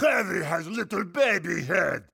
Heavy has little baby head.